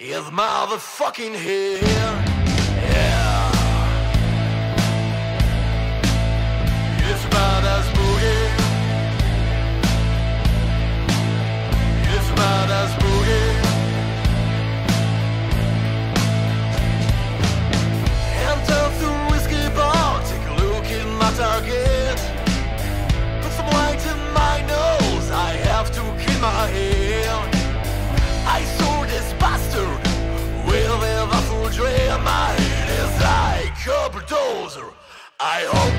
his motherfucking here. Yeah. It's boogie. It's whiskey bar, take a look at my target. I hope